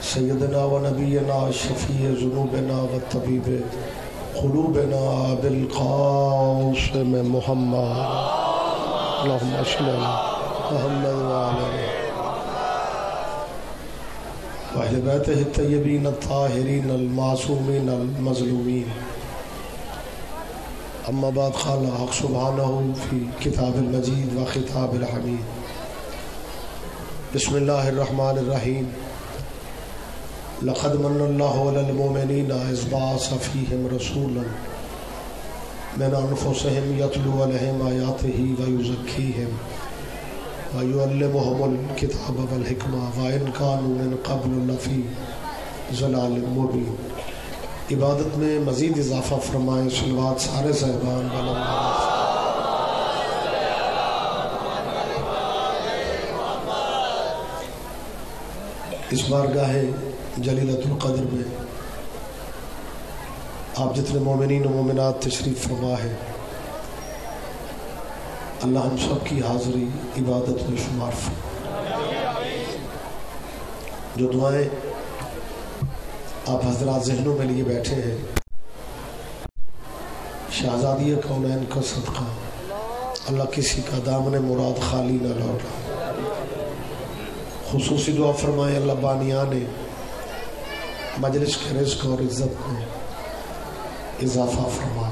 सैदना व नबीना शफ़ी जुनूबना व तबीब, क़लूबना बिलक़ासम मोहम्मद। मोहम्मद तयबीन ताहरीन मासूमीन मजलूमीन अम्माबाद खाला सुबहाना फ़ी किताब मजीद व खिताब हमीद। बसमीम लक़द मनमिन इसबाफ़ीम रसूल मैन अनफुसहम यतलू आयात ही वयुज़क्कीहम वयुअल्लिमुहुमुल-किताब वल-हिकमा व इन कानू मिन क़ब्ल लफ़ी ज़लाल मुबीन। इबादत में मज़ीद इजाफ़ा फरमाए सलवात सारे साहबान इस बार गाहे जलीलतुल्क़द्र में। आप जितने मोमिन मोमिनत तशरीफ़ फरमा है, अल्लाह हम सब की हाज़िरी, इबादत में शुमार जो दुआएँ आप हजरात जहनों में लिए बैठे हैं शहजादी कौनैन का सदका, अल्लाह किसी का दामन मुराद खाली न लौटा। खसूसी दुआ फरमाए, अल्लाह बानिया ने मजलिस के रिस्क और इज़्ज़त में इजाफा फरमा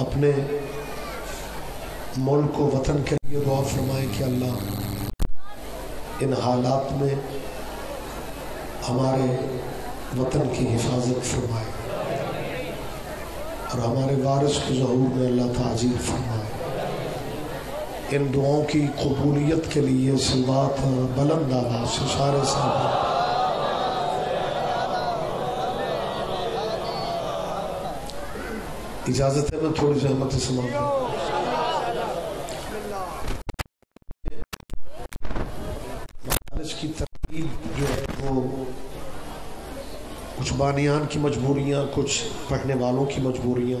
अपने मुल्क को, वतन के लिए दुआ फरमाए कि अल्लाह, इन हालात में हमारे वतन की हिफाजत फरमाए। और हमारे वारिस के जहूर में अल्लाह ताजीर फरमाए। इन दुआओं की कबूलियत के लिए सिलवात बुलंद आवाज़ से सारे साहब। इजाज़त है मैं थोड़ी जहमत से समाप्त की तरतीब जो है वो कुछ बानियान की मजबूरियाँ, कुछ पढ़ने वालों की मजबूरियाँ।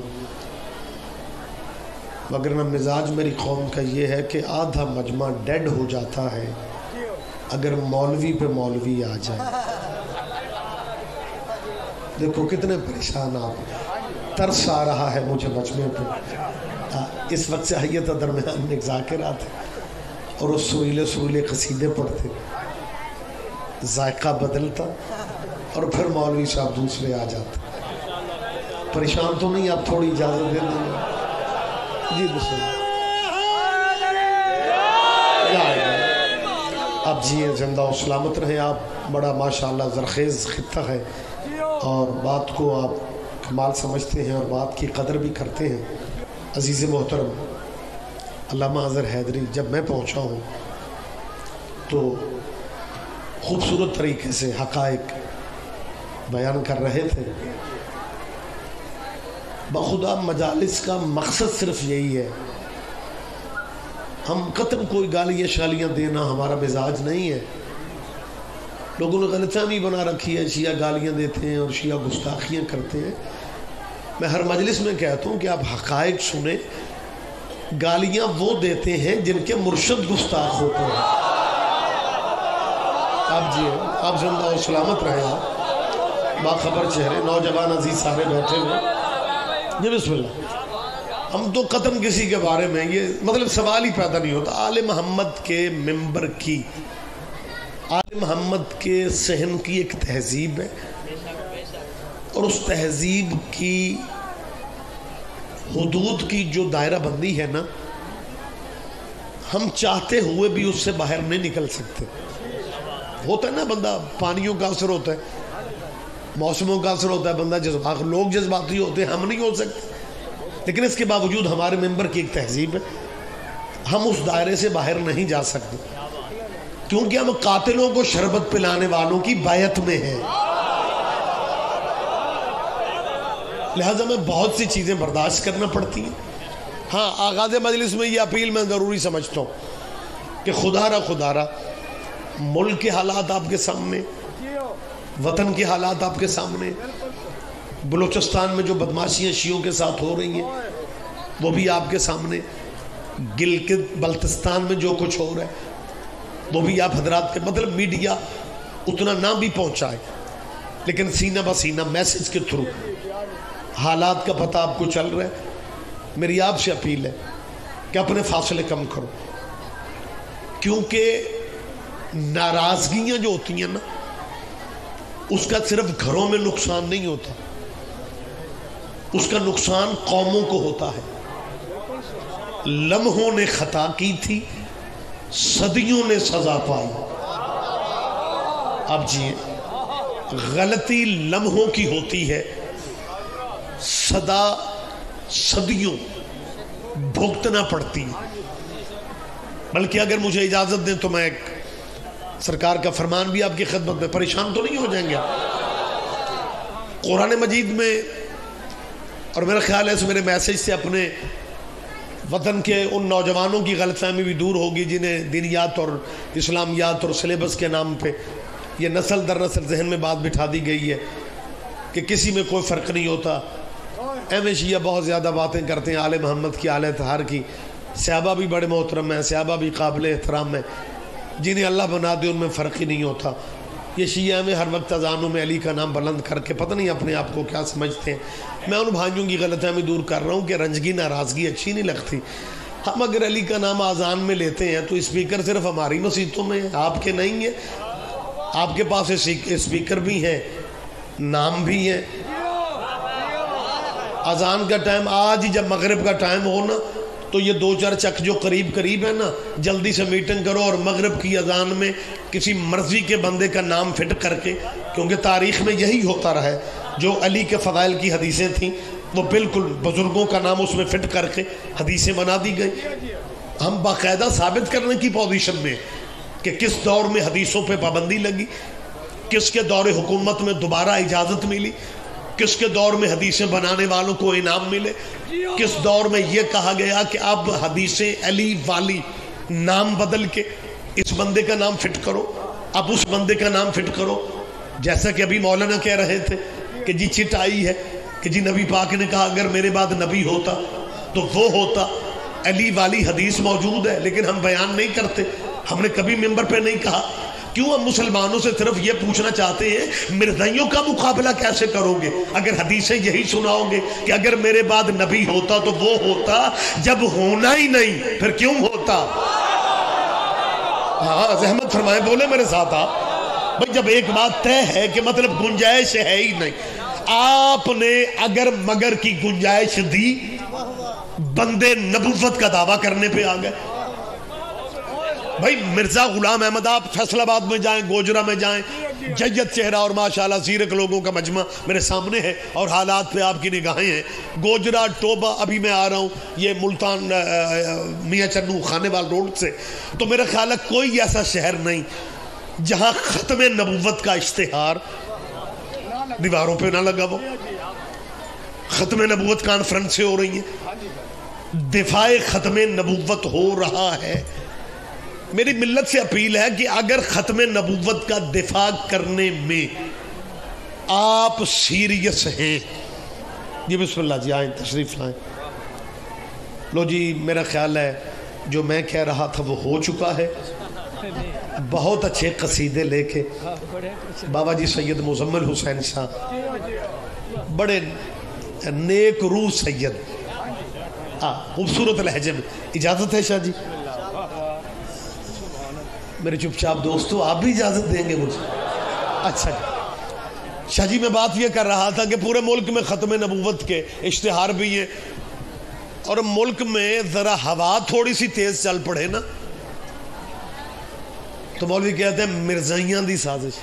मगर न मिजाज मेरी कौम का ये है कि आधा मजमा डेड हो जाता है, अगर मौलवी पे मौलवी आ जाए। देखो कितने परेशान आप तरस आ रहा है मुझे मजमे पे इस वक्त से तो दरमियान में जाकिर आते और उस सुरीले सुरीले कसीदे पढ़ते। जायका बदलता और फिर मौलवी साहब दूसरे आ जाते। परेशान तो नहीं, आप थोड़ी इजाज़त दे देंगे। जी बिल्कुल आप जिए ज़िंदा सलामत रहे आप। बड़ा माशाल्लाह, जरखेज़ खत्ता है। और बात को आप कमाल समझते हैं और बात की कदर भी करते हैं। अज़ीज़ मोहतरम, अल्लामा अज़र हैदरी, जब मैं पहुँचा हूँ तो खूबसूरत तरीके से हकायक बयान कर रहे थे। बखुदा मजालिस का मकसद सिर्फ़ यही है, हम कतम कोई गालियाँ शालियाँ देना हमारा मिजाज नहीं है। लोगों ने गलतफहमी बना रखी है, शिया गालियाँ देते हैं और शिया गुस्ताखियाँ करते हैं। मैं हर मजलिस में कहता हूँ कि आप हकायक सुने, गालियाँ वो देते हैं जिनके मुर्शद गुस्ताख होते हैं। आप जी आप ज़िंदा और सलामत रहे आप। बाखबर चेहरे, नौजवान अज़ीज़ सारे बैठे हुए जी, बिस्मिल्लाह। हम तो कतन किसी के बारे में, ये मतलब सवाल ही पैदा नहीं होता। आल मोहम्मद के मेंबर की, आल मोहम्मद के सहन की एक तहजीब है। और उस तहजीब की, हदूद की जो दायरा बंदी है ना, हम चाहते हुए भी उससे बाहर नहीं निकल सकते। होता है ना बंदा, पानियों का असर होता है, मौसमों का असर होता है, बंदा जज्बात, लोग जज्बाती होते हैं, हम नहीं हो सकते। लेकिन इसके बावजूद हमारे मेंबर की एक तहजीब है, हम उस दायरे से बाहर नहीं जा सकते। क्योंकि हम कातिलों को शरबत पिलाने वालों की बायत में हैं। लिहाजा में बहुत सी चीज़ें बर्दाश्त करना पड़ती हैं। हाँ आगाज़ मजलिस में ये अपील मैं ज़रूरी समझता हूँ कि खुदारा खुदारा मुल्क के हालात आपके सामने, वतन के हालात आपके सामने, बलूचिस्तान में जो बदमाशियाँ शियों के साथ हो रही हैं, वो भी आपके सामने गिलगित बल्तिस्तान में जो कुछ हो रहा है, वो भी आप हजरात के मतलब मीडिया उतना ना भी पहुँचाए, लेकिन सीना ब सीना, मैसेज के थ्रू हालात का पता आपको चल रहा है। मेरी आपसे अपील है कि अपने फासले कम करो। क्योंकि नाराजगियाँ जो होती हैं ना, उसका सिर्फ़ घरों में नुकसान नहीं होता। उसका नुकसान कौमों को होता है। लम्हों ने खता की थी, सदियों ने सजा पाई। अब जी गलती लम्हों की होती है सदा सदियों भुगतना पड़ती है। बल्कि अगर मुझे इजाज़त दें तो मैं एक सरकार का फरमान भी आपकी खदमत में परेशान तो नहीं हो जाएँगे आप। कुरान मजीद में और मेरा ख्याल है इस मेरे मैसेज से अपने वतन के उन नौजवानों की गलतफहमी भी दूर होगी जिन्हें दिनियात और इस्लामियात और सिलेबस के नाम पे यह नस्ल दर नस्ल जहन में बात बिठा दी गई है कि किसी में कोई फ़र्क नहीं होता। एम ए शिया बहुत ज़्यादा बातें करते हैं, आल मोहम्मद की, आल तहार की। सहाबा भी बड़े मोहतरम हैं सहाबा भी काबिल एहतराम है। जिन्हें अल्लाह बना दे, उनमें फ़र्क ही नहीं होता। ये शिया में हर वक्त अजानों में अली का नाम बुलंद करके पता नहीं अपने आप को क्या समझते हैं। मैं उन भाइयों की गलतफहमी दूर कर रहा हूँ कि रंजगी, नाराज़गी अच्छी नहीं लगती। हम अगर अली का नाम आज़ान में लेते हैं तो स्पीकर सिर्फ़ हमारी मसीतों में है, आपके नहीं है। आपके पास स्पीकर भी हैं, नाम भी है। अजान का टाइम आज ही जब मगरब का टाइम हो ना तो ये दो चार चक जो करीब करीब है ना, जल्दी से मीटिंग करो और मगरब की अजान में किसी मर्ज़ी के बंदे का नाम फिट करके, क्योंकि तारीख में यही होता रहा है जो अली के फ़दाइल की हदीसें थीं, वो बिल्कुल बुज़ुर्गों का नाम उसमें फिट करके हदीसें बना दी गई। हम बाकायदा साबित करने की पोजीशन में कि किस दौर में हदीसों पर पाबंदी लगी, किसके दौर हुकूमत में दोबारा इजाज़त मिली किसके दौर में हदीसें बनाने वालों को इनाम मिले? किस दौर में यह कहा गया कि अब हदीसें अली वाली नाम बदल के इस बंदे का नाम फिट करो अब उस बंदे का नाम फिट करो। जैसा कि अभी मौलाना कह रहे थे कि जी चिट आई है, कि जी नबी पाक ने कहा, अगर मेरे बाद नबी होता तो वो होता। अली वाली हदीस मौजूद है, लेकिन हम बयान नहीं करते। हमने कभी मेंबर पे नहीं कहा। क्यों हम मुसलमानों से सिर्फ़ ये पूछना चाहते हैं, मिर्जाइयों का मुकाबला कैसे करोगे? अगर हदीसें यही सुनाओगे कि अगर मेरे बाद नबी होता तो वो होता, जब होना ही नहीं, फिर क्यों होता? हाँ जहमत फरमाए, बोले मेरे साथ आप। भाई, जब एक बात तय है कि मतलब गुंजाइश है ही नहीं। आपने अगर मगर की गुंजाइश दी, बंदे नबूवत का दावा करने पे आ गए। भाई मिर्ज़ा गुलाम अहमद आप फैसलाबाद में जाएँ गोजरा में जाएँ। जयत चेहरा और माशाल्लाह सीरक लोगों का मजमा मेरे सामने है और हालात पे आपकी निगाहें हैं। गोजरा टोबा अभी मैं आ रहा हूँ ये मुल्तान मियाँ चन्नू खानेवाल रोड से। तो मेरा ख्याल है कोई ऐसा शहर नहीं जहाँ ख़त्म नबूवत का इश्तहार दीवारों पर ना लगा वो ख़त्म नबूवत कॉन्फ्रेंस हो रही है। दिफाए ख़त्म नबूत हो रहा है। मेरी मिल्लत से अपील है कि अगर ख़त्म नबूवत का दिफा करने में आप सीरियस हैं, जी बिस्मिल्लाह जी, आए, तशरीफ़ लाएँ। लो जी, मेरा ख्याल है जो मैं कह रहा था वो हो चुका है। बहुत अच्छे कसीदे लेके बाबा जी सैयद मुजम्मल हुसैन शाह बड़े नेक रूह सैयद। हाँ खूबसूरत लहजे में। इजाज़त है शाह जी? मेरे चुपचाप दोस्तों आप भी इजाज़त देंगे मुझे। अच्छा शाह जी मैं बात यह कर रहा था कि पूरे मुल्क में ख़त्म नबूवत के इश्तहार भी हैं और मुल्क में ज़रा हवा थोड़ी सी तेज़ चल पड़े ना तो मौलवी कहते हैं मिर्जाइया की साजिश।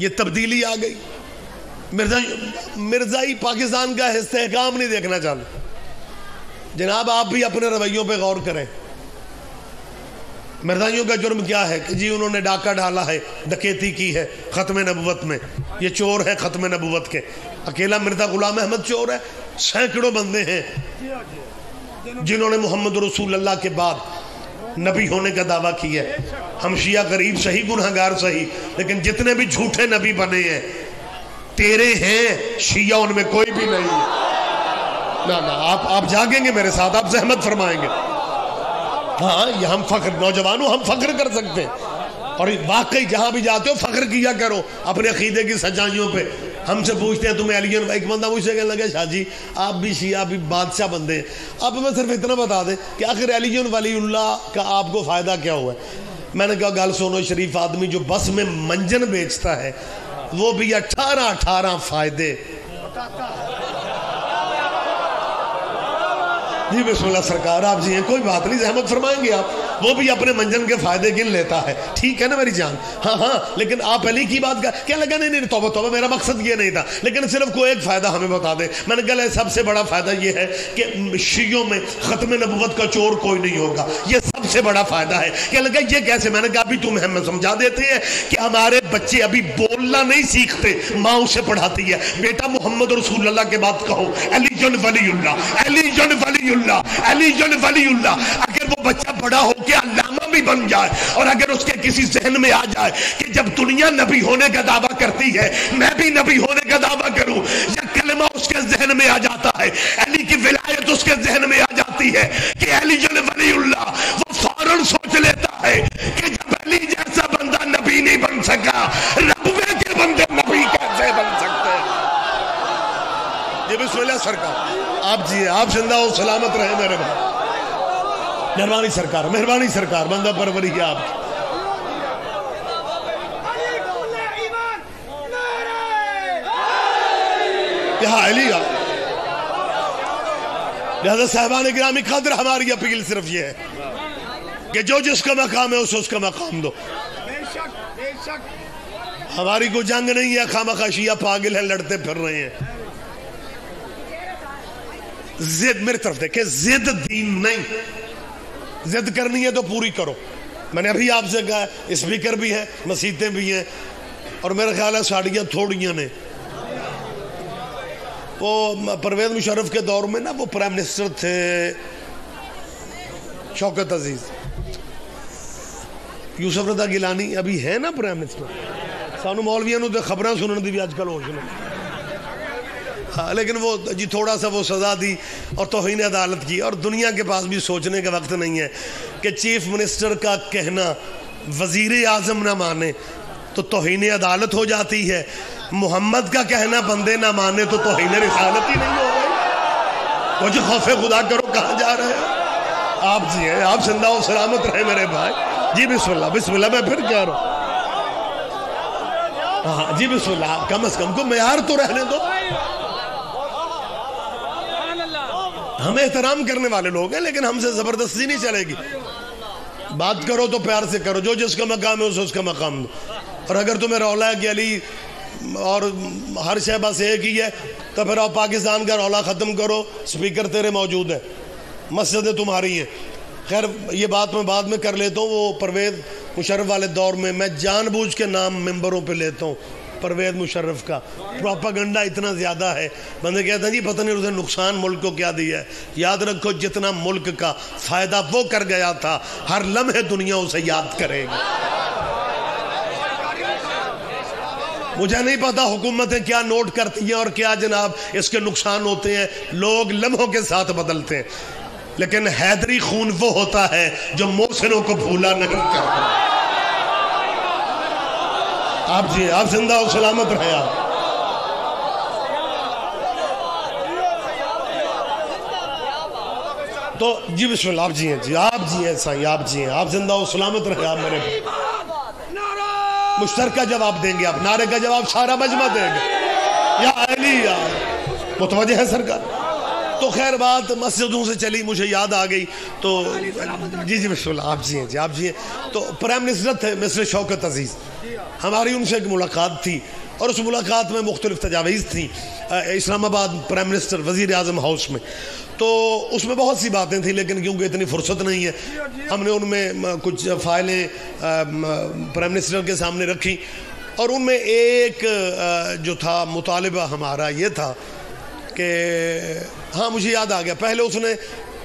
ये तब्दीली आ गई। मिर्ज़ा मिर्जाई पाकिस्तान का इसकाम नहीं देखना चाहते। जनाब, आप भी अपने रवैयों पे गौर करें। मिर्जाइयों का जुर्म क्या है? कि जी उन्होंने डाका डाला है, डकैती की है ख़त्म नबूवत में। ये चोर है ख़त्म नबूवत के। अकेला मिर्ज़ा गुलाम अहमद चोर है। सैकड़ों बंदे हैं, जिन्होंने मोहम्मद रसूल अल्लाह के बाद नबी होने का दावा किया है। हम शिया गरीब सही, गुनाहगार सही, लेकिन जितने भी झूठे नबी बने हैं तेरे हैं, शिया उनमें कोई भी नहीं। है ना ना, आप आप जागेंगे मेरे साथ, आप जहमत फरमाएँगे। हाँ ये हम फख्र, नौजवानों, हम फख्र कर सकते हैं। और वाकई जहाँ भी जाते हो, फख्र किया करो, अपने अकीदे की सच्चाइयों पे। हमसे पूछते हैं, तुम्हें अली एक बंदा मुझसे कहने लगे, शाह जी, आप भी शिया भी बादशाह बंदे अब मैं सिर्फ़ इतना बता दें कि आखिर अली वली का आपको फ़ायदा क्या हुआ? है मैंने कहा, गल सोनो, शरीफ आदमी जो बस में मंजन बेचता है वो भी अठारह अठारह फ़ायदे। जी, बिस्मिल्लाह सरकार, आप जी हैं, कोई बात नहीं, जहमत फरमाएँगे आप। वो भी अपने मंजन के फ़ायदे गिन लेता है। ठीक है ना मेरी जान? हाँ हाँ लेकिन आप अली की बात कर क्या लगा? नहीं नहीं तोबा तोबा, मेरा मकसद ये नहीं था। लेकिन सिर्फ़ कोई एक फ़ायदा हमें बता दे। मैंने कहा सबसे बड़ा फ़ायदा ये है कि शीयों में खत्म नबूत का चोर कोई नहीं होगा। ये सबसे बड़ा फ़ायदा है। क्या लगा? ये कैसे? मैंने कहा, अभी तुम्हें हमें समझा देते हैं कि हमारे बच्चे अभी बोलना नहीं सीखते, माँ उसे पढ़ाती है। बेटा, मोहम्मद रसूल के बात कहो। अली जन वली अली जन वली वलीउल्लाह अलीजन वलीउल्लाह अगर वो बच्चा बड़ा हो के अल्लामा भी बन जाए और अगर उसके किसी जहन में आ जाए कि जब दुनिया नबी होने का दावा करती है, मैं भी नबी होने का दावा करूँ, या कलमा उसके जहन में आ जाता है, अली की विलायत उसके जहन में आ जाती है कि अलीजन वलीउल्लाह, वो फ़ौरन सोच लेता है कि जब अली जैसा बंदा नबी नहीं बन सका, रबे के बंदे नबी कैसे बन सकते ये भी सोला सरकार। आप जी आप ज़िंदा हो, सलामत रहे मेरे भाई। मेहरबानी सरकार मेहरबानी सरकार, बंदा परवरी है आप। लिहाजा साहबान ग्रामी कदर हमारी अपील सिर्फ़ ये है कि जो जिसका मकाम है उसे उसका मकाम दो। हमारी कोई जंग नहीं है खामा खाशिया पागल है, लड़ते फिर रहे हैं। जिद मेरी तरफ़ देखे, जिद दीन नहीं जिद करनी है तो पूरी करो। मैंने अभी आपसे कहा स्पीकर भी है, मसीतें भी हैं, और मेरा ख्याल है साड़ियाँ थोड़ियाँ ने। वो परवेज मुशरफ के दौर में ना वो प्राइम मिनिस्टर थे शौकत अज़ीज़। यूसफ रदा गिलानी अभी है ना प्राइम मिनिस्टर सानू मौलविया तो खबर सुनने की भी अजकल हो सुनो हाँ लेकिन वो जी थोड़ा सा वो सज़ा दी और तोहन अदालत की। और दुनिया के पास भी सोचने का वक्त नहीं है कि चीफ मिनिस्टर का कहना वज़ीर आज़म ना माने तो तोहन अदालत हो जाती है। मोहम्मद का कहना बंदे ना माने तो तोहन रिसालत ही नहीं हो गई। मुझे खौफ खुदा करो, कहाँ जा रहे हैं? आप जी हैं, आप ज़िंदा हो, सलामत रहे मेरे भाई। जी, बिस्मिल्लाह बिस्मिल्लाह, मैं फिर कह रहा हूँ। हाँ जी, बिस्मिल्लाह, कम अज कम को मैार तो रहने दो। हम एहतराम करने वाले लोग हैं, लेकिन हमसे ज़बरदस्ती नहीं चलेगी। बात करो तो प्यार से करो, जो जिसका मकाम है उसे उसका मकाम दो। और अगर तुम्हें रौला है कि अली और हर शह बस एक ही है तो फिर आप पाकिस्तान का रौला ख़त्म करो, स्पीकर तेरे मौजूद है। मस्जिदें तुम्हारी हैं। खैर, ये बात मैं बाद में कर लेता हूँ, वो परवेज़ मुशरफ वाले दौर में मैं जानबूझ के नाम मेंबरों पे लेता हूँ। परवेज मुशर्रफ का। प्रोपागंडा इतना ज़्यादा है। बंदे कहते हैं, जी, पता नहीं उसने नुकसान मुल्क को क्या दिया है। याद रखो, जितना मुल्क का फ़ायदा वो कर गया था, हर लम्हे दुनिया उसे याद करेगी। मुझे नहीं पता हुकूमतें क्या नोट करती हैं और क्या जनाब इसके नुकसान होते हैं। लोग लम्हों के साथ बदलते हैं। लेकिन हैदरी खून वो होता है जो मोहसिनों को भूला नहीं करता। आप जी, आप ज़िंदा और सलामत रहे आप। तो जी, बिस्मिल्लाह, आप जी हैं जी, आप जी हैं साई, आप जी हैं आप ज़िंदा और सलामत रहे आप मेरे मुश्तर का जवाब देंगे आप, नारे का जवाब सारा मजमा देंगे। या अली यार मुतवज है सरकार। तो खैर बात मस्जिदों से चली, मुझे याद आ गई तो जी जी बिस्मिल्लाह आप जी हैं जी, आप जी हैं तो प्राइम मिनिस्टर थे, मिस्टर शौकत अज़ीज़। हमारी उनसे एक मुलाकात थी, और उस मुलाकात में मुख्तलिफ़ तजावीज़ थी इस्लामाबाद प्राइम मिनिस्टर वज़ी अजम हाउस में। तो उसमें बहुत सी बातें थी, लेकिन क्योंकि इतनी फुर्सत नहीं है, हमने उनमें कुछ फ़ाइलें प्राइम मिनिस्टर के सामने रखी, और उनमें एक जो था, मुतालबा हमारा ये था कि हाँ मुझे याद आ गया। पहले उसने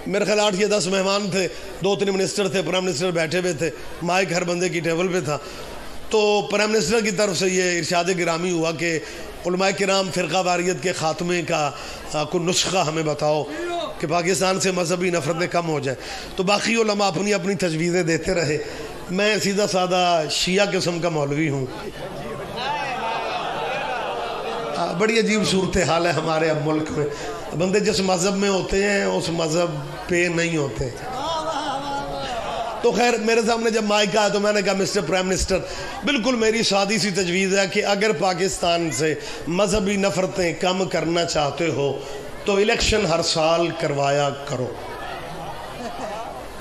मेरे ख्याल आठ या दस मेहमान थे दो तीन मिनिस्टर थे प्राइम मिनिस्टर बैठे हुए थे, माइक हर बंदे की टेबल पे था। तो प्राइम मिनिस्टर की तरफ़ से ये इर्शाद ग्रामी हुआ कि कराम फ़िरका वारियत के ख़ात्मे का को नुस्खा हमें बताओ कि पाकिस्तान से मजहबी नफरतें कम हो जाए। तो बाकी उलमा अपनी अपनी तजवीज़ें देते रहे। मैं सीधा सादा शिया किस्म का मौलवी हूँ। बड़ी अजीब सूरत हाल है हमारे अब मुल्क में। बंदे जिस मज़हब में होते हैं, उस मज़हब पे नहीं होते। तो खैर, मेरे सामने जब माइक आया तो मैंने कहा, मिस्टर प्राइम मिनिस्टर, बिल्कुल मेरी सादी सी तजवीज़ है कि अगर पाकिस्तान से मजहबी नफ़रतें कम करना चाहते हो तो इलेक्शन हर साल करवाया करो।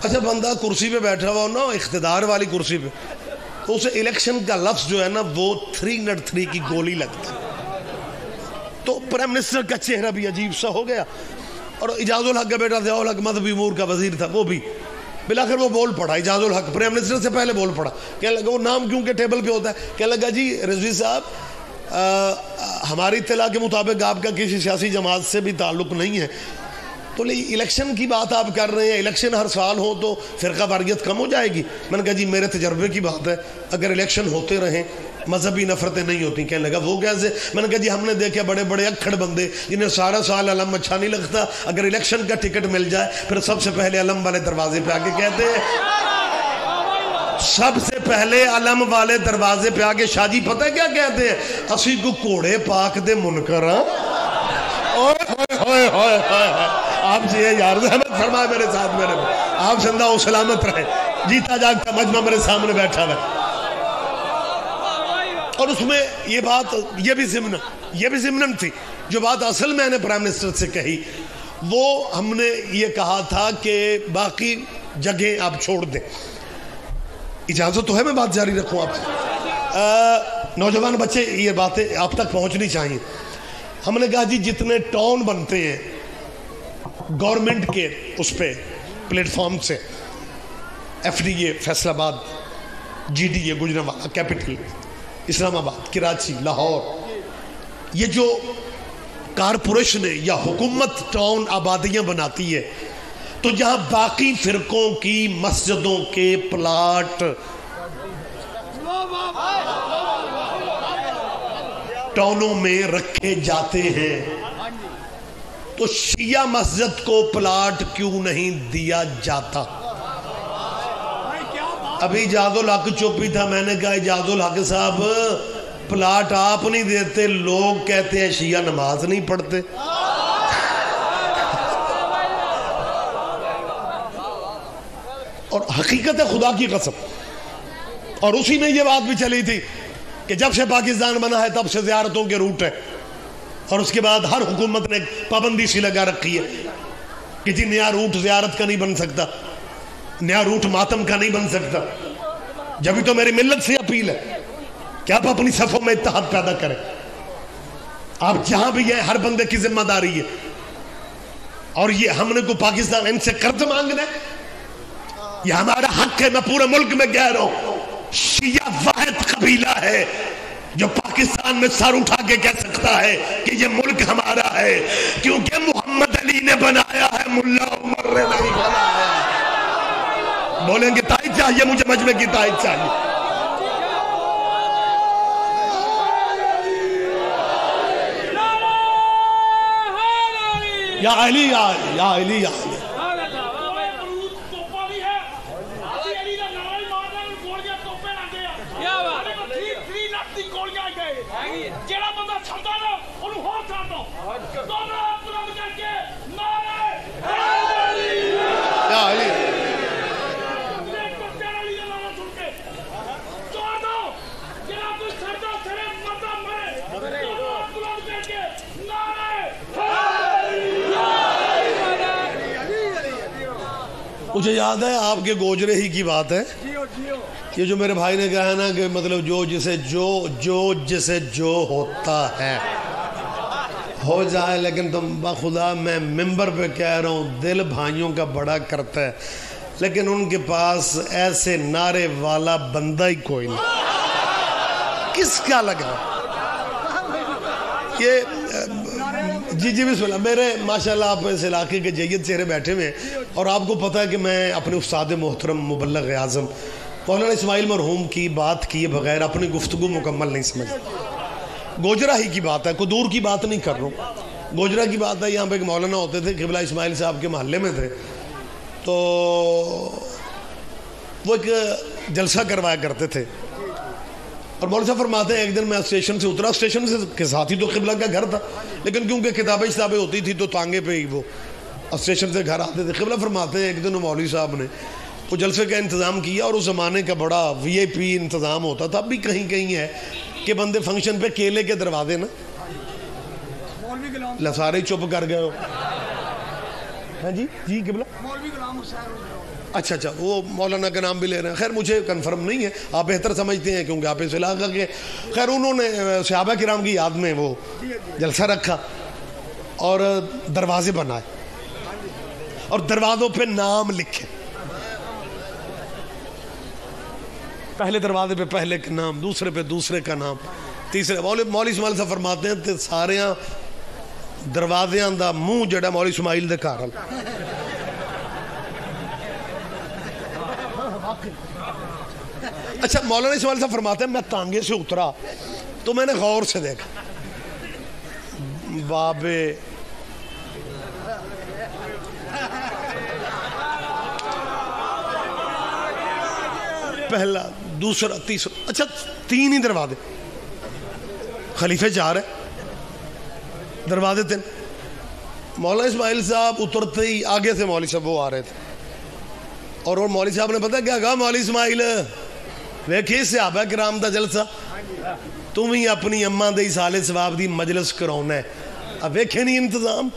अच्छा बंदा कुर्सी पे बैठा हुआ हो ना, इकतदार वाली कुर्सी पे तो उसे इलेक्शन का लफ्ज़ जो है ना, वो थ्री नट थ्री की गोली लगता है। तो प्राइम मिनिस्टर का चेहरा भी अजीब सा हो गया। और इजाजुल हक का बेटा जयाउल हक मजहबी मूर का वज़ीर था, वो भी। बिलाकर वो बोल पड़ा, इजाजुल हक प्राइम मिनिस्टर से पहले बोल पड़ा। क्या लगा, वो नाम क्यों के टेबल पे होता है? क्या लगा, जी, रिजवी साहब हमारी इतला के मुताबिक आपका किसी सियासी जमात से भी ताल्लुक नहीं है। तो इलेक्शन की बात आप कर रहे हैं, इलेक्शन हर साल हो तो फिरका वारियत कम हो जाएगी। मैंने कहा, जी, मेरे तजर्बे की बात है। अगर इलेक्शन होते रहें मजहबी नफरतें नहीं होती। कहने लगा, वो कैसे मैंने कहा, जी, हमने देखे बड़े बड़े अखड़ बंदे, जिन्हें सारा साल अलम अच्छा नहीं लगता। अगर इलेक्शन का टिकट मिल जाए, फिर सबसे पहले अलम वाले दरवाजे पे आके कहते हैं, सबसे पहले अलम वाले दरवाजे पे आके शाजी पता है क्या कहते हैं? असी को घोड़े पाक दे मुनकर आप जी यार फरमाए मेरे साथ मेरे। आप ज़िंदा सलामत रहे। जीता जागता मजमा मेरे सामने बैठा है और उसमें ये बात, ये भी जिमन, ये भी जिमन थी। जो बात असल मैंने प्राइम मिनिस्टर से कही, वो हमने ये कहा था कि बाकी जगह आप छोड़ दें। इजाज़त तो है, मैं बात जारी रखूँ आप नौजवान बच्चे, ये बातें आप तक पहुंचनी चाहिए। हमने कहा जी, जितने टाउन बनते हैं गवर्नमेंट के उस पर प्लेटफॉर्म से F D A Faisalabad G D A Gujranwala capital Islamabad, Karachi, Lahore. ये जो कारपोरेशन या हुकूमत टाउन आबादियाँ बनाती है तो जहाँ बाकी फिरकों की मस्जिदों के प्लाट टाउनों में रखे जाते हैं तो शिया मस्जिद को प्लाट क्यों नहीं दिया जाता? अभी जादुल हक चुप ही था, मैंने कहा इजाजुल हक साहब, प्लाट आप नहीं देते, लोग कहते हैं, शिया नमाज़ नहीं पढ़ते. और हकीकत है खुदा की कसम। और उसी में ये बात भी चली थी कि जब से पाकिस्तान बना है, तब से ज्यारतों के रूट है। और उसके बाद हर हुकूमत ने पाबंदी सी लगा रखी है कि जी नया रूट जियारत का नहीं बन सकता। नया रूट मातम का नहीं बन सकता। जब तो मेरी मिल्लत से अपील है। कि आप अपनी सफों में इतिहाद पैदा करें? आप जहाँ भी है, हर बंदे की ज़िम्मेदारी है। और ये हमने को पाकिस्तान इनसे कर्ज मांगना है। ये हमारा हक है, मैं पूरे मुल्क में कह रहा हूँ। शिया वाहिद कबीला है, जो पाकिस्तान में सर उठा के कह सकता है कि ये मुल्क हमारा है। क्योंकि मोहम्मद अली ने बनाया है, मुल्ला उमर ने नहीं बनाया बोलेंगे ताई चाहिए, मुझे मजमे की ताई चाहिए। या अली या अली या अली, या मुझे याद है आपके गोजरे ही की बात है। ये जो मेरे भाई ने कहा है ना कि मतलब जो जिसे जो जो जिसे जो होता है। हो जाए लेकिन तुम बखुदा मैं मेंबर पे कह रहा हूँ दिल भाइयों का बड़ा करता है। लेकिन उनके पास ऐसे नारे वाला बंदा ही कोई नहीं। किसका लगा? ये जी जी बिस्मिल्लाह मेरे, माशाल्लाह, आप इस इलाके के जैद चेहरे बैठे हुए और आपको पता है कि मैं अपने उस्ताद मोहतरम मुबलग आज़म, मौलाना इसमाइल मरहूम की बात किए बगैर अपनी गुफ्तु मुकम्मल नहीं समझ। गोजरा ही की बात है, कोई दूर की बात नहीं कर रहा हूँ। गोजरा की बात है, यहाँ पे एक मौलाना होते थे, किबला इसमाइल साहब के मोहल्ले में थे। तो वो एक जलसा करवाया करते थे। और मौल साहब फरमाते हैं, एक दिन मैं स्टेशन से उतरा, स्टेशन से के साथ ही तो किबला का घर था, लेकिन क्योंकि किताबें किताबें होती थी तो तांगे पे ही वो। स्टेशन से घर आते थे, किबला फरमाते हैं, एक दिन मौलवी साहब ने वो जलसे का इंतज़ाम किया और उस ज़माने का बड़ा वी आई पी इंतज़ाम होता था। अब भी कहीं कहीं है कि बंदे फ़ंक्शन पे केले के दरवाजे ना लसारे चुप कर गए हो। हाँ जी? जी, किबला? अच्छा अच्छा वो मौलाना का नाम भी ले रहे हैं। खैर, मुझे कंफर्म नहीं है। आप बेहतर समझते हैं क्योंकि आप इस इलाका के खैर, उन्होंने सहाबा कराम की याद में वो जलसा रखा और दरवाजे बनाए और दरवाज़ों पे नाम लिखे। पहले दरवाजे पे पहले का नाम, दूसरे पे दूसरे का नाम, तीसरे मौली मौली इसमाइल से फरमाते हैं तो सारे दरवाजे का मुँह जड़ा मौली इसमाइल के घर अच्छा मौलाना इसमाइल साहब फरमाते हैं, मैं तांगे से उतरा तो मैंने गौर से देखा। बाबे। पहला, दूसरा, तीसरा अच्छा तीन ही दरवाजे। खलीफे चार है। दरवाजे तीन। मौला इसमाइल साहब उतरते ही आगे से मौली साहब वो आ रहे थे। और वो मौली साहब ने पता क्या कहा? मौली इसमाइल सियाबा कराम का जलसा तू भी अपनी अम्मा दे साले सवाब की मजलिस कराना है अब वेखे नहीं इंतज़ाम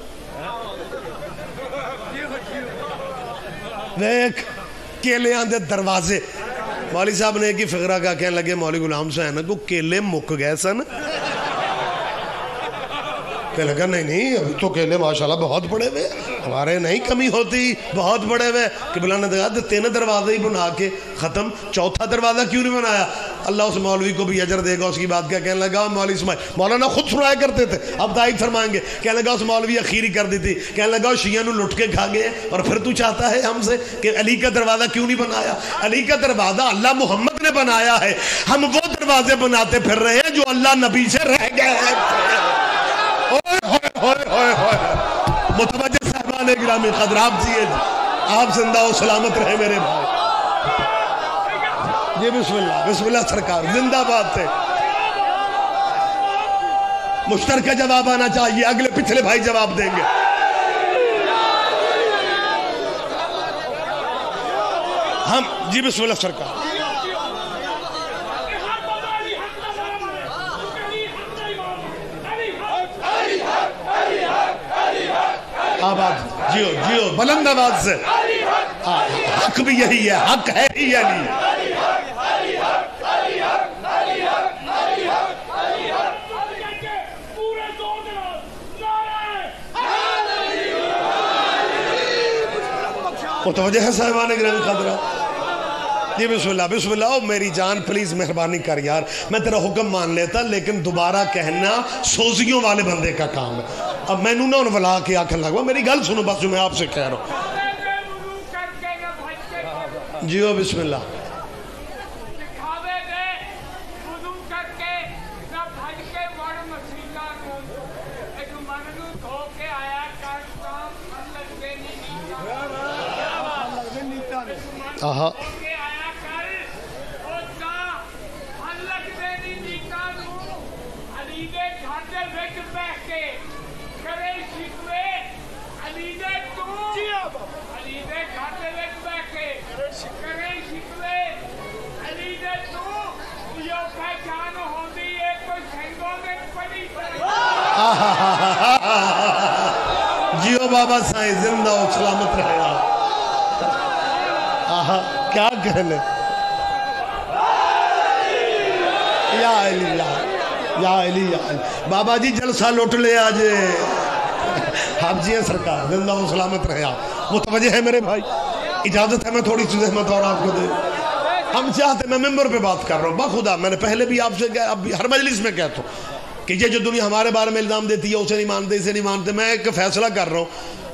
वेख केलियाँ दे दरवाजे मौली साहब ने एक ही फिक्रा का कहने लगे मौली गुलाम हुसैन को केले मुक गए सन कहने लगा नहीं नहीं अभी तो केले माशाल्लाह बहुत बड़े हुए हमारे नहीं कमी होती, बहुत बड़े हुए किबला ने देखा तीन दरवाजे ही बना के ख़त्म। चौथा दरवाज़ा क्यों नहीं बनाया? अल्लाह उस मौलवी को भी अजर देगा, उसकी बात क्या कहने लगा? मौलवी इसमाइल, मौलाना खुद सुनाया करते थे। अब दाइक फरमाएँगे, कहने लगा, उस मौलवी अखीरी कर दी थी। कहने लगा शिया लुट के खा गए और फिर तू चाहता है हमसे कि अली का दरवाज़ा क्यों नहीं बनाया? अली का दरवाज़ा अल्लाह मोहम्मद ने बनाया है। हम वो दरवाजे बनाते फिर रहे हैं जो अल्लाह नबी से रह गए हैं। मुतवज साहबान गिरामी खदराब जी आप ज़िंदा हो, सलामत रहे मेरे भाई। जी बिस्मिल्लाह बिस्मिल्लाह सरकार, जिंदाबाद थे। मुश्तर का जवाब आना चाहिए, अगले पिछले भाई जवाब देंगे। हम, जी बिस्मिल्लाह सरकार। जियो जियो। बुलंद आवाज़ से हक भी यही है, हक है ही या नहीं? तो है साहबान खतरा जी, बिस्मिल्लाह बिस्मिल्लाह। मेरी जान, प्लीज़ मेहरबानी कर यार। मैं तेरा हुक्म मान लेता, लेकिन दोबारा कहना, सोजियों वाले बंदे का काम है। अब मैनू ना बुला के आखन लग मेरी गल सुनो, बस जो मैं आपसे कह रहा हूँ। जियो बिस्मिल्लाह। आहा। जियो बाबा साईं ज़िंदा हो सलामत रहे आहा क्या कहने या अली या। या अली या अली बाबा जी जलसा लुट ले आज। आप जी सरकार, ज़िंदा सलामत रहे आप। मुतवजह है मेरे भाई। इजाज़त है, मैं थोड़ी सी जहमत और आपको दे। हम चाहते मैं मेंबर पे बात कर रहा हूँ। बाखुदा, मैंने पहले भी आपसे अब हर मजलिस में कहता हूँ कि ये जो दुनिया हमारे बारे में इल्ज़ाम देती है, उसे नहीं मानते, इसे नहीं मानते। मैं एक फैसला कर रहा हूँ,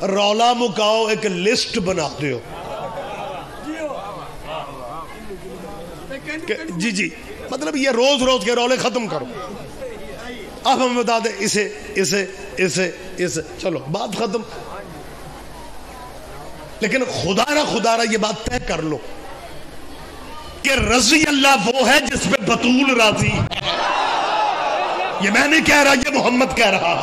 रौला मुकाओ, एक लिस्ट बना दो जी जी। मतलब ये रोज रोज के रौले ख़त्म करो। अब हमें बता दें इसे इसे इसे इसे। चलो बात खत्म। लेकिन खुदारा खुदारा ये बात तय कर लो कि रज़ी अल्लाह वो है जिसपे बतूल राज़ी ये मैं नहीं कह रहा ये मोहम्मद कह रहा।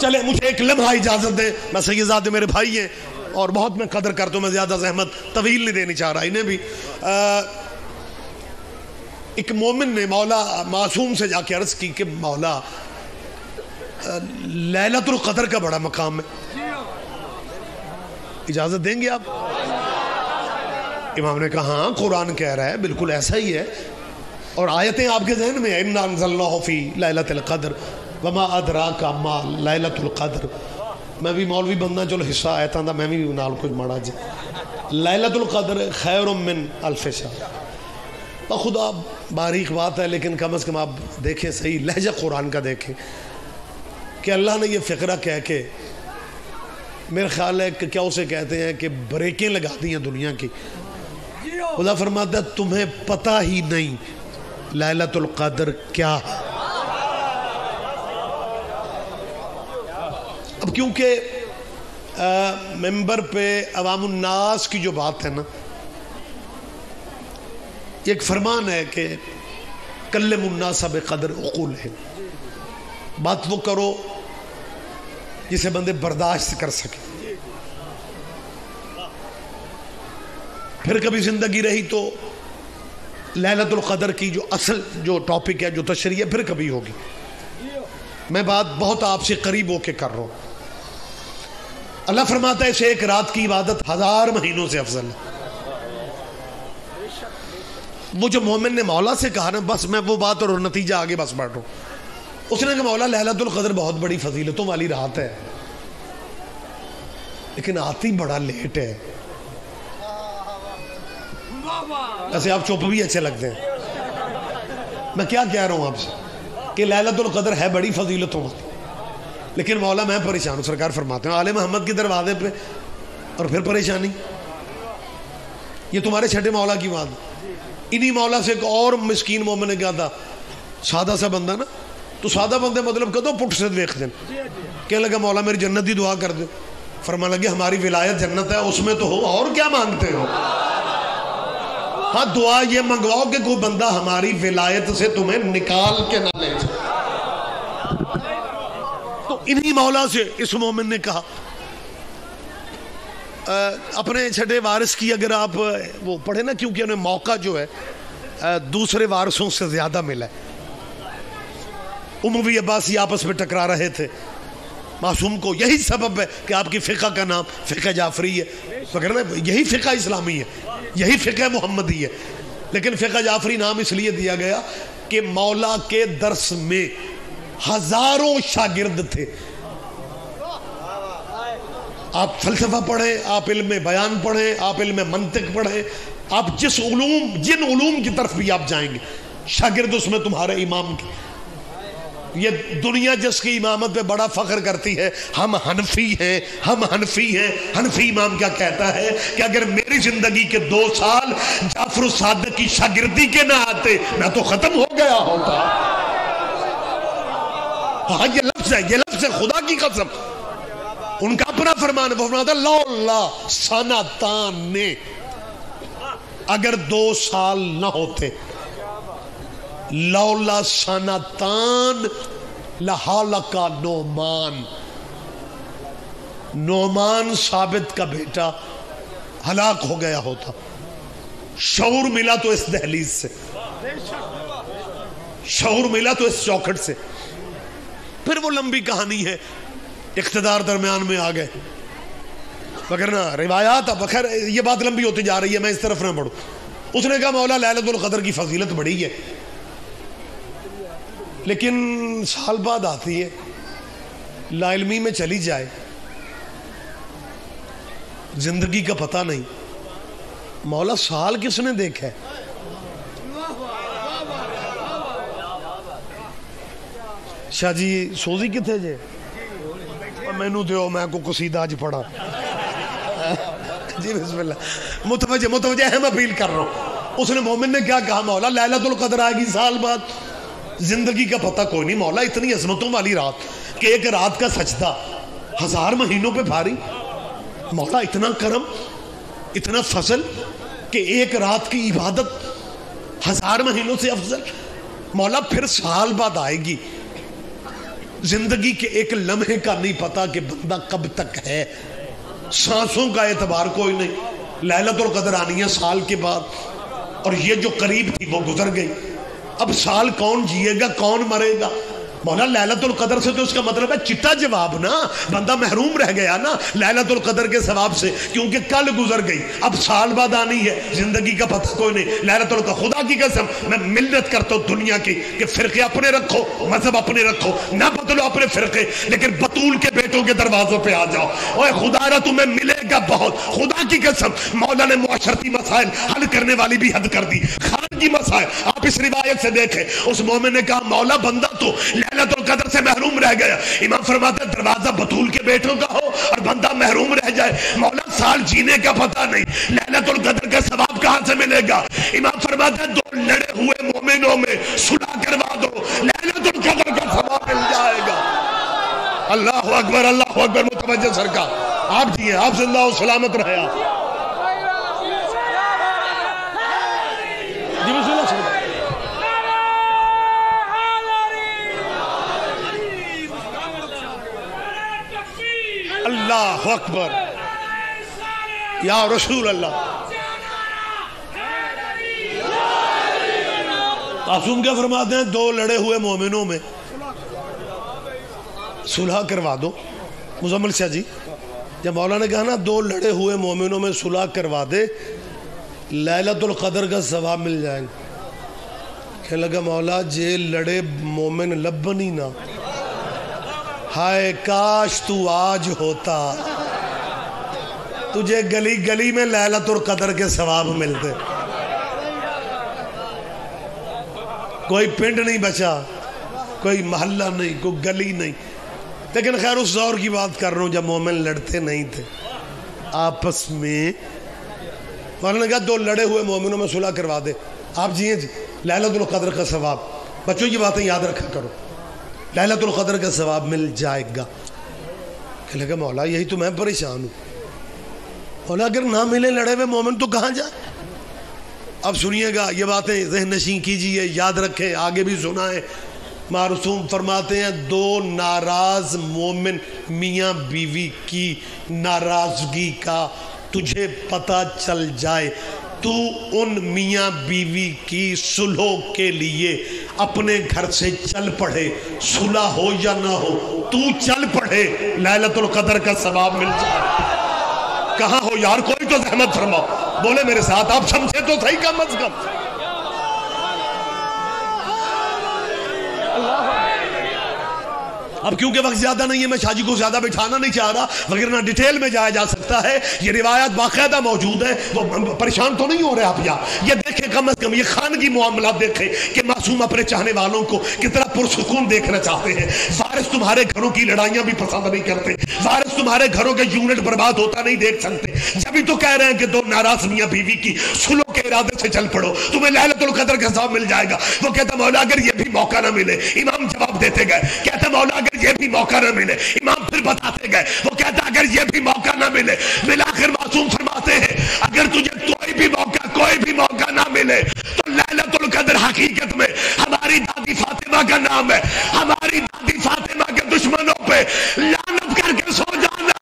चले मुझे एक लम्हा इजाज़त दे। मैं सैयदादे मेरे भाई हैं। और बहुत मैं कदर करता हूँ मैं ज़्यादा जहमत तवील नहीं देनी चाह रहा इन्हें भी। आ, एक मोमिन ने मौला मासूम से जाके अर्ज़ की कि मौला लैलतुल कदर का बड़ा मकाम है। इजाज़त देंगे आप? इमाम ने कहा हाँ कुरान कह रहा है, बिल्कुल ऐसा ही है। और आयतें आपके जहन में इन्नाफी लैलतुल कदर, वमा अदरा का मा लैलतुल कदर। मैं भी मौलवी बनना चलो हिस्सा आयतों का मैं भी नाल कुछ माड़ा जी। लैलतुल कदर खैर मिन अल्फिशा तो खुदा, बारीक बात है, लेकिन कम अज़ कम आप देखें सही, लहजा कुरान का देखें। कि अल्लाह ने यह फ़िक्रा कह के, मेरा ख्याल है कि क्या उसे कहते हैं कि ब्रेकें लगा दी हैं दुनिया की। खुदा फरमाता, तुम्हें पता ही नहीं, लैलतुल कदर क्या अब क्योंकि मेंबर पे अवामनास की जो बात है ना एक फरमान है कि कल मुन्ना सब कदर उकुल है। बात वो करो जिसे बंदे बर्दाश्त कर सके। फिर कभी ज़िंदगी रही तो लहलतुल कदर की जो असल जो टॉपिक है, जो तशरी है, फिर कभी होगी। मैं बात बहुत आपसे करीब होके कर रहा हूँ। अल्लाह फरमाता है, इसे एक रात की इबादत हज़ार महीनों से अफजल है। वो जो मोमिन ने मौला से कहा ना, बस मैं वो बात और नतीजा आगे बस बैठो उसने कहा, मौला लहलातुल कदर बहुत बड़ी फजीलतों वाली रात है। लेकिन आती बड़ा लेट है। ऐसे आप चुप भी अच्छे लगते हैं। मैं क्या कह रहा हूँ आपसे? कि लहलातुल कदर है बड़ी फजीलतों वाली। लेकिन मौला, मैं परेशान हूँ। सरकार फरमाते हैं, आले मोहम्मद के दरवाजे पे और फिर परेशानी? ये तुम्हारे छठे मौला की बात। इन्हीं मौला से एक और मस्कीन मोमिन ने कहा था, सादा सा बंदा ना तो सादा बंदे मतलब कदों पुट से देख दें कहने लगा, मौला मेरी जन्नत की दुआ कर दो। फरमा लगे, हमारी विलायत जन्नत है, उसमें तो हो, और क्या मांगते हो? हाँ दुआ ये मंगवाओ कि कोई बंदा हमारी विलायत से तुम्हें निकाल के ना ले जाए। इन्हीं मौला से इस मोमिन ने कहा अपने छठे वारिस की अगर आप वो पढ़े ना, क्योंकि उन्हें मौका जो है दूसरे वारसों से ज़्यादा मिला है। उमवी अब्बासी आपस में टकरा रहे थे। मासूम को यही सबब है कि आपकी फ़िका का नाम फ़िका जाफरी है। तो कहना यही फ़िका इस्लामी है, यही फ़िका मोहम्मदी है। लेकिन फ़िका जाफरी नाम इसलिए दिया गया कि मौला के दर्स में हज़ारों शागिर्द थे। आप फलसफा पढ़े, आप इल्म बयान पढ़े, आप इल्म मंतिक पढ़े, आप जिस उलूम, जिन उलूम की तरफ़ भी आप जाएँगे, शागिर्द उसमें तुम्हारे इमाम की। ये दुनिया जिसकी इमामत पे बड़ा फख्र करती है, हम हनफी हैं, हम हनफी हैं। हनफी इमाम क्या कहता है कि अगर मेरी ज़िंदगी के दो साल जाफ़र सादक की शागिर्दी के ना आते, मैं तो खत्म हो गया होता। हाँ ये लफ्ज है, ये लफ्ज है खुदा की कसम। उनका अपना फरमान फरमाता लौला सनातान ने, अगर दो साल ना होते लौला सनातान लहाला का नोमान नोमान साबित का बेटा हलाक हो गया होता शौर मिला तो इस दहलीज से शौर मिला तो इस चौखट से, फिर वो लंबी कहानी है इकतदार दरमियान में आ गए। मगर ना, रिवायात अब खैर, ये बात लंबी होती जा रही है, मैं इस तरफ़ ना बढ़ू। उसने कहा, मौला लैलतुल कदर की फजीलत बड़ी है। लेकिन साल बाद आती है लाइलमी में चली जाए, ज़िंदगी का पता नहीं। मौला साल किसने देखा शाह जी, सोजी कितने जे? मैनू दो मैं को कसीदा अज पढ़ा जी बिस्मिल्लाह मुतवजे मुतवजे है मैं अपील कर रहा हूँ उसने मोमिन ने क्या कहा मौला लैलतुल कदर आएगी साल बाद ज़िंदगी का पता कोई नहीं मौला इतनी अजमतों वाली रात कि एक रात का सजदा हज़ार महीनों पे भारी मौला इतना करम इतना फ़सल कि एक रात की इबादत हज़ार महीनों से अफजल मौला फिर साल बाद आएगी ज़िंदगी के एक लम्हे का नहीं पता कि बंदा कब तक है। सांसों का एतबार कोई नहीं। लहलत और कदर आनी है साल के बाद। और ये जो करीब थी, वो गुजर गई। अब साल कौन जिएगा, कौन मरेगा? मौला लैलतुल कदर से तो उसका मतलब है चिट्टा जवाब ना। बंदा महरूम रह गया ना लैलतुल कदर के सवाब से, क्योंकि कल गुजर गई, अब साल बाद आनी है, ज़िंदगी का पता कोई नहीं। लैलतुल खुदा की कसम, मैं मिलत करता हूँ दुनिया की कि फिरके अपने रखो, मज़हब अपने रखो, ना बदलो अपने फिरके, लेकिन बतूल के बेटों के दरवाजों पर आ जाओ। और खुदा तुम्हें मिलेगा बहुत। खुदा की कसम, मौला ने मुआशरती मसाइल हल करने वाली भी हद कर दी। की मसाइल आप इस रिवायत से देखें। उस मोमिन ने कहा, मौला बंदा तो लैलतुल कदर से महरूम रह गया। इमाम फरमाते, दरवाज़ा बतूल के बेटों का हो और बंदा महरूम रह जाए। मौला, साल जीने का पता नहीं। लैलतुल कदर का सवाब कहाँ से मिलेगा? इमाम फरमाते, दो लड़े हुए मोमिनों में सुलह करवा दो। लैलतुल कदर का सवाब मिल जाएगा। अल्लाह अकबर अल्लाह अकबर मुतवजह सरकार। आप जिए, आप ज़िंदा सलामत रहे आप। अल्लाह अकबर या रसूल अल्लाह मासूम क्या फरमाते हैं? दो लड़े हुए मोमिनों में। सुलह करवा दो। मुजम्मल शाह जी, जब मौला ने कहा ना, दो लड़े हुए मोमिनों में सुलह करवा दे, लैलतुल कदर का सवाब मिल जाएँगे। कहने लगा, मौला, जे लड़े मोमिन लबनी ना। हाय काश तू आज होता। तुझे गली गली में लैलतुल कदर के सवाब मिलते। कोई पिंड नहीं बचा, कोई मोहल्ला नहीं, कोई गली नहीं। लेकिन खैर उस दौर की बात कर रहा हूँ, जब मोमिन लड़ते नहीं थे। आपस में ने कहा, दो लड़े हुए मोमिनों में सुलह करवा दे। आप जिए जी लैलतुल कदर का सवाब। बच्चों की बातें याद रखा करो। लहलतुल कदर का सवाब मिल जाएगा। कह लगा, मौला, यही तो मैं परेशान हूँ। मौला, अगर ना मिले लड़े हुए मोमिन तो कहाँ जाए? अब सुनिएगा, ये बातें जहन नशी कीजिए, याद रखें, आगे भी सुनाएँ। मारूसूम फरमाते हैं, दो नाराज़ मोमिन मियाँ बीवी की नाराज़गी का तुझे पता चल जाए। तू उन मियाँ बीवी की सुलह के लिए अपने घर से चल पड़े, सुलह हो या ना हो, तू चल पड़े। लैलतुल कदर का सवाब मिल जाए कहा हो यार? कोई तो जहमत फरमाओ। बोले, मेरे साथ आप समझे तो सही कम अज कम। अब क्योंकि वक्त ज़्यादा नहीं है, मैं शाजी को ज़्यादा बिठाना नहीं चाह रहा वगैरह डिटेल में जाया जा सकता है। ये रिवायत बाकायदा मौजूद है वो परेशान तो नहीं हो रहे आप यहाँ? ये देखे कम अज कम, ये खान की मामला देखे कि मासूम अपने चाहने वालों को कितना पुरसकून देखना चाहते हैं। वारिस तुम्हारे घरों की लड़ाइयाँ भी पसंद नहीं करते। वारिस तुम्हारे घरों के यूनिट बर्बाद होता नहीं देख सकते। जब तो कह रहे हैं कि दो नाराज़ मियाँ बीवी की सुलो के इरादे से चल पड़ो, तुम्हें लहलतुल कदर का हिसाब मिल जाएगा। वो कहता, मौला, अगर ये भी मौका ना मिले, इमाम जवाब देते गए। कहते, मौला, अगर ये भी मौका ना मिले। इमाम फिर बताते गए। वो कहता, अगर ये भी मौका ना मिले। मिलाकर मासूम फरमाते हैं, अगर तुझे कोई भी मौका, कोई भी मौका ना मिले तो लैलतुल कदर हकीकत में हमारी दादी फातिमा का नाम है। हमारी दादी फातिमा के दुश्मनों पे लानत करके सो जाना।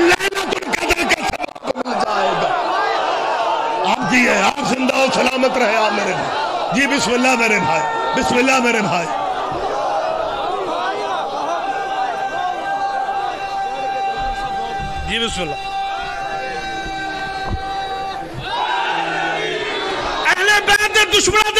लैलतुल कदर का सबक मिल जाएगा। आप जी आप ज़िंदा हो, सलामत रहे आप मेरे भाई। जी, बिस्मिल्लाह मेरे भाई, बिस्मिल्लाह मेरे भाई। जी बिस्मिल्लाह अहले बैत दे दुश्मनों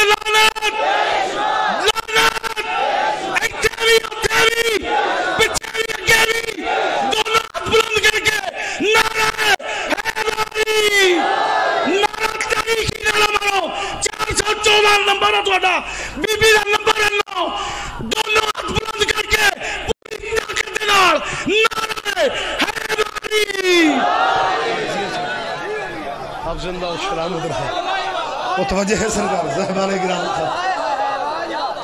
मुतवजह है सरकार साहबान गिराम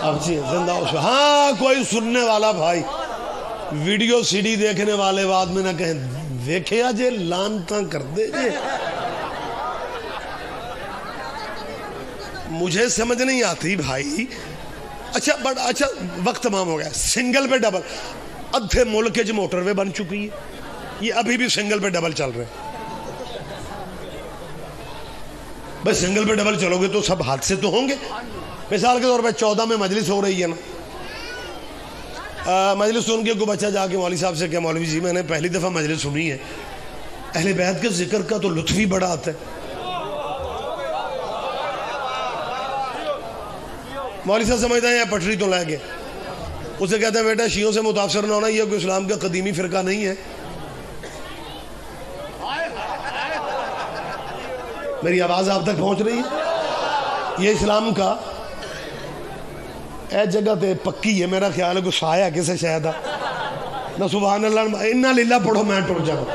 अब जी ज़िंदा हाँ कोई सुनने वाला भाई वीडियो सीडी देखने वाले बाद में ना कहें देखे जे लानता कर दे जे मुझे समझ नहीं आती भाई अच्छा बट अच्छा वक्त तमाम हो गया सिंगल पे डबल अद्धे मुल्क मोटरवे बन चुकी है ये अभी भी सिंगल पे डबल चल रहे हैं भाई सिंगल पे डबल चलोगे तो सब हादसे तो होंगे। मिसाल के तौर पर चौदह में मजलिस हो रही है ना। मजलिस सुन के को बच्चा जाके मौली साहब से क्या, मौलवी जी, मैंने पहली दफ़ा मजलिस सुनी है। अहले बैत के ज़िक्र का तो लुत्फ ही बड़ा आता है। मौली साहब समझते हैं पटरी तो ला गए उसे कहते हैं, बेटा, शीयों से मुतासर ना होना यह कोई इस्लाम का कदीमी फ़िरका नहीं है। मेरी आवाज़ आप तक पहुँच रही है? ये इस्लाम का ए जगह ते पक्की है, मेरा ख्याल है गुस्सा आया किसे शायद ना सुबह अल्लाह इन्ना लीला पढ़ो, मैं टुट जाऊँ।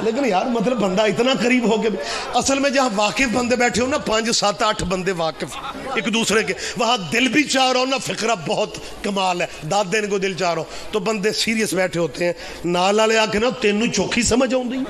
लेकिन यार मतलब बंदा इतना करीब हो गया असल में जहाँ वाकिफ बंदे बैठे हो ना, पाँच, सात, आठ बंदे वाकिफ। एक दूसरे के। वहाँ दिल भी चाह हो ना, फिक्रा बहुत कमाल है। दादे को दिल चाह रहा हो। तो बंदे सीरियस बैठे होते हैं। नाल आके ना, तेन चौखी समझ आँगी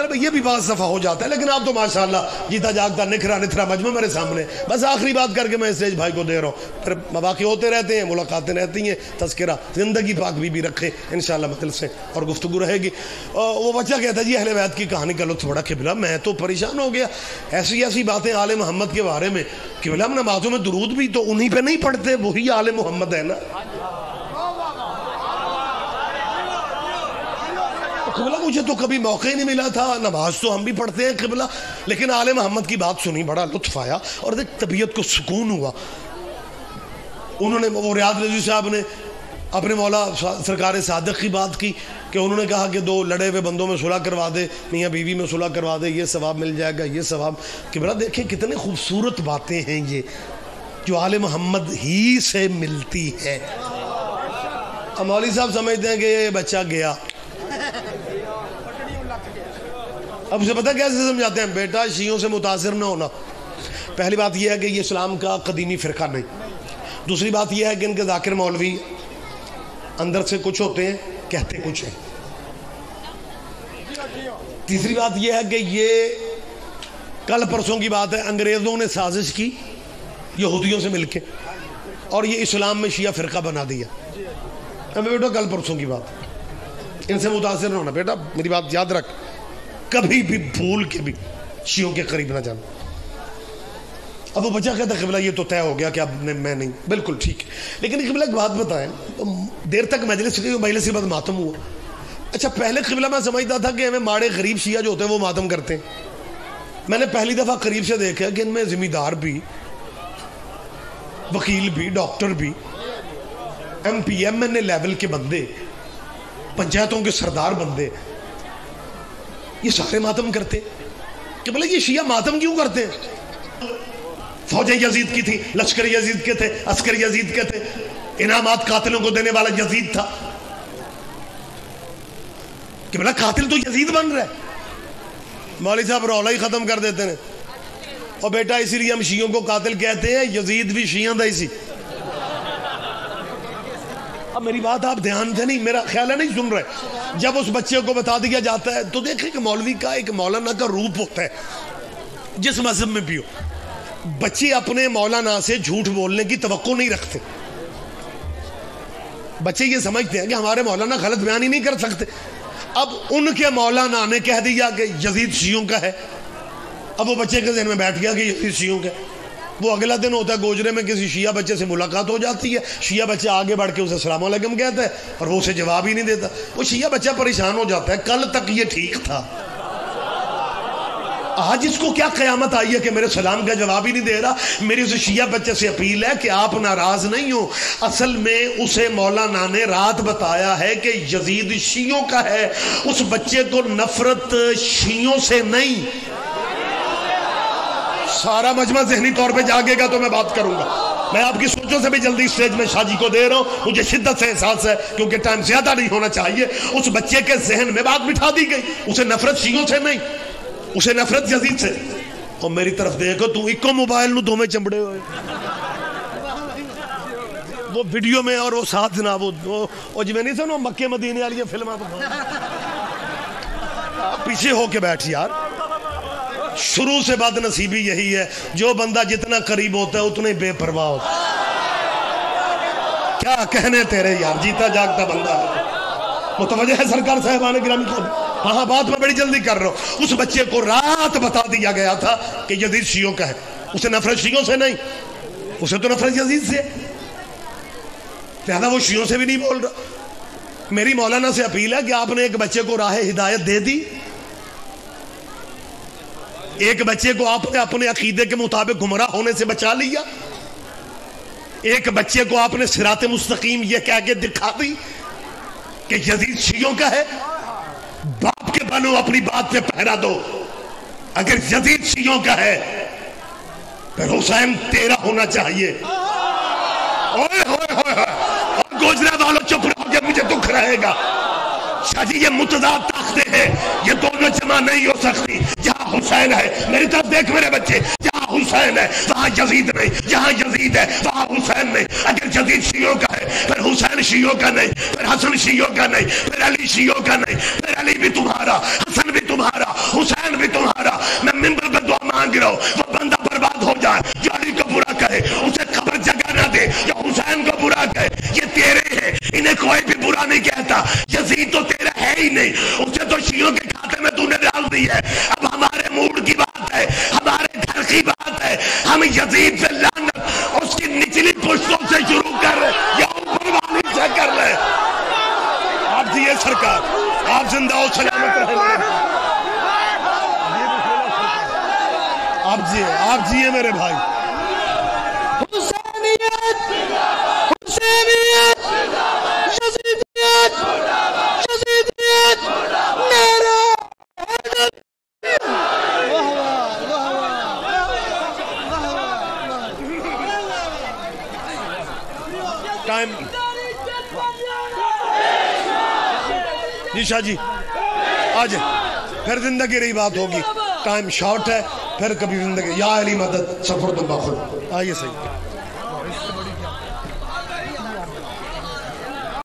मतलब ये भी बात सफ़ा हो जाता है लेकिन आप तो माशाल्लाह जीता जागता निखरा निथरा मजमा मेरे सामने। बस आखिरी बात करके मैं स्टेज भाई को दे रहा हूँ। फिर मवाक़े होते रहते हैं मुलाकातें रहती हैं तस्करा ज़िंदगी पाक भी, भी रखे इन मतलब से और गुफ्तु रहेगी। वो बच्चा कहता जी अहले वैद की कहानी का लुत्फ बड़ा किबला मैं तो परेशान हो गया। ऐसी ऐसी बातें आल मोहम्मद के बारे में किबला नमाजों में दरूद भी तो उन्हीं पर नहीं पढ़ते वही आल मोहम्मद है ना? किबला मुझे तो कभी मौका ही नहीं मिला था। नमाज़ तो हम भी पढ़ते हैं किबला लेकिन आल मोहम्मद की बात सुनी, बड़ा लुत्फ आया और देख तबीयत को सुकून हुआ। उन्होंने वो रियाज रज़ी साहब ने अपने मौला सरकार सादक की बात की कि उन्होंने कहा कि दो लड़े हुए बंदों में सुलह करवा दे, मियाँ बीवी में सुलह करवा दे, ये सवाब मिल जाएगा, ये सवाब। किबला देखें कितने खूबसूरत बातें हैं ये, जो आल मोहम्मद ही से मिलती है। मौली साहब समझते हैं कि ये बच्चा गया। अब उसे पता कैसे समझाते हैं? बेटा, शीयों से मुतासर ना होना। पहली बात यह है कि ये इस्लाम का कदीमी फ़िरका नहीं। दूसरी बात यह है कि इनके जाकिर मौलवी अंदर से कुछ होते हैं, कहते कुछ हैं। तीसरी बात यह है कि ये कल परसों की बात है, अंग्रेज़ों ने साजिश की, यहूदियों से मिलके, और ये इस्लाम में शिया फ़िरका बना दिया। अब बेटा, कल परसों की बात। इनसे मुतासर ना होना। बेटा, मेरी बात याद रख। कभी भी भूल के भी शियों के करीब ना जाना। अब वो बच्चा कहता कबला, ये तो तय हो गया कि अब मैं नहीं। बिल्कुल ठीक है। लेकिन कबला, एक बात बताएँ तो देर तक मजलिस मजलिस के बाद मातम हुआ। अच्छा पहले कबला मैं समझता था कि हमें माड़े गरीब शिया जो होते हैं, वो मातम करते हैं। मैंने पहली दफ़ा करीब से देखा कि इनमें ज़िम्मेदार भी, वकील भी, डॉक्टर भी, M P M N A level के बंदे, पंचायतों के सरदार बंदे ये सारे मातम करते। कि बोले, ये शिया मातम क्यों करते? फौजें यजीद की थी, लश्कर यजीद के थे, अस्कर यजीद के थे। इनामात कातिलों को देने वाला यजीद था। कि बोला, कातिल तो यजीद बन रहा है। मौली साहब रौला ही खत्म कर देते हैं। और बेटा, इसीलिए हम शियों को कातिल कहते हैं, यजीद भी शिया था इसी अब मेरी बात आप ध्यान से नहीं, मेरा ख्याल है नहीं सुन रहे। जब उस बच्चे को बता दिया जाता है तो देखें कि मौलवी का एक मौलाना का रूप होता है, जिस मज़हब में भी हो। बच्चे अपने मौलाना से झूठ बोलने की तो नहीं रखते। बच्चे ये समझते हैं कि हमारे मौलाना गलत बयान ही नहीं कर सकते। अब उनके मौलाना ने कह दिया कि यजीद शियों का है। अब वो बच्चे के जहन में बैठ गया कि यजीद शियों का वो अगला दिन होता है गोजरे में किसी शिया बच्चे से मुलाकात हो जाती है। शिया बच्चा आगे बढ़ के उसे सलामकुम कहता है और वो उसे जवाब ही नहीं देता। वो शिया बच्चा परेशान हो जाता है, कल तक ये ठीक था। आज इसको क्या कयामत आई है कि मेरे सलाम का जवाब ही नहीं दे रहा? मेरी उसे शिया बच्चे से अपील है कि आप नाराज़ नहीं हो। असल में उसे मौलाना ने रात बताया है कि यजीद शियों का है। उस बच्चे को नफरत शियों से नहीं सारा मजमा जहनी तौर पर जागेगा तो मैं बात करूँगा। मैं आपकी सोचों से भी जल्दी स्टेज में शादी को दे रहा हूँ। मुझे शिद्दत से एहसास है, क्योंकि टाइम ज़्यादा नहीं होना चाहिए। उस बच्चे के जहन में बात बिठा दी गई। उसे नफरत शीयों से नहीं, उसे नफरत यजीद से। और मेरी तरफ़ देखो, तू इको मोबाइल नु दोवें चंबड़े हुए वो वीडियो में और वो साथ वो वो जिमें नहीं सुनो, मक्के मदीने वाली फ़िल्म पीछे होके बैठ यार। शुरू से बद नसीबी यही है। जो बंदा जितना करीब होता है, उतना बेपरवाह होता है। क्या कहने तेरे यार? जीता जागता बंदा है। मुतवजह है सरकार साहबान गिरामी हाँ हाँ बात मैं बड़ी जल्दी कर रहा हूँ। उस बच्चे को रात बता दिया गया था कि यजीद शियों का है। उसे नफरत शियों से नहीं। उसे तो नफरत यजीद से। लिहाजा वो शियों से भी नहीं बोल रहा। मेरी मौलाना से अपील है कि आपने एक बच्चे को राह हिदायत दे दी। एक बच्चे को आपने अपने अकीदे के मुताबिक गुमराह होने से बचा लिया। एक बच्चे को आपने सिरात मुस्तकीम ये कह के दिखा दी कि यजीद शियों का है। बाप के बनो अपनी बात पे पहरा दो। अगर यजीद शियों का है फिर हुसैन तेरा होना चाहिए। ओए होए होए गोजरा वालों चुप रहोगे, मुझे दुख रहेगा। शाजी ये मुतदाद ताकते हैं। ये दोनों जमा नहीं हो सकती। जहाँ हुसैन है, मेरी तरफ़ देख मेरे बच्चे। जहाँ हुसैन है, वहाँ यजीद नहीं। जहाँ यजीद है, वहाँ हुसैन नहीं। अगर जदीद शियों का है, फिर हुसैन शियों का नहीं। फिर हसन शियों का नहीं। फिर अली शियों का नहीं। फिर अली भी तुम्हारा, हसन भी तुम्हारा, हुसैन भी तुम्हारा। मैं मिम्बर पर दुआ मांग रहा हूँ, वो बंदा बर्बाद हो जाए। जो अली को बुरा कहे, उसे खबर जगह ना दे। या हुसैन को बुरा कहे, ये तेरे है। इन्हें कोई भी बुरा नहीं कहता। यजीद तो तेरा है नहीं। उसे तो शियों के खाते में तूने डाल दी है। अब हमारे मूड की बात है, हमारे घर की बात है। हम यजीद से लानत, उसकी निचली पुष्पों से शुरू कर या ऊपर वाली से कर ले आप दिए सरकार, आप ज़िंदा हो, सलामत रहे आप जिए आप जिए मेरे भाई। हुसैनियत हुसैनियत। शाह जी, आज फिर ज़िंदगी रही बात होगी। टाइम शॉर्ट है, फिर कभी ज़िंदगी या अली मदद, सफ़र तुम बाखुल। आइए सही।